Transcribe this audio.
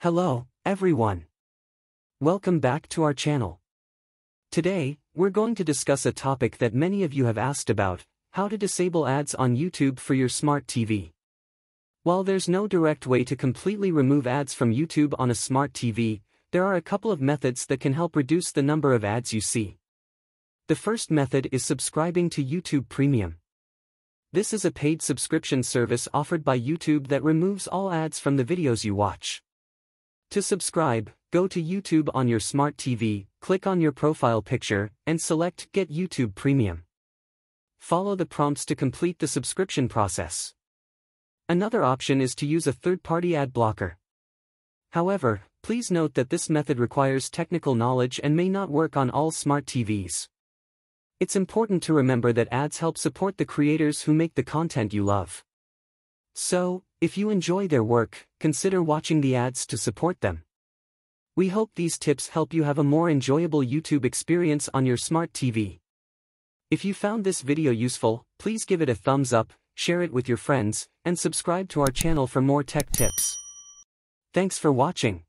Hello, everyone. Welcome back to our channel. Today, we're going to discuss a topic that many of you have asked about, how to disable ads on YouTube for your smart TV. While there's no direct way to completely remove ads from YouTube on a smart TV, there are a couple of methods that can help reduce the number of ads you see. The first method is subscribing to YouTube Premium. This is a paid subscription service offered by YouTube that removes all ads from the videos you watch. To subscribe, go to YouTube on your smart TV, click on your profile picture, and select Get YouTube Premium. Follow the prompts to complete the subscription process. Another option is to use a third-party ad blocker. However, please note that this method requires technical knowledge and may not work on all smart TVs. It's important to remember that ads help support the creators who make the content you love. So, if you enjoy their work, consider watching the ads to support them. We hope these tips help you have a more enjoyable YouTube experience on your smart TV. If you found this video useful, please give it a thumbs up, share it with your friends, and subscribe to our channel for more tech tips. Thanks for watching.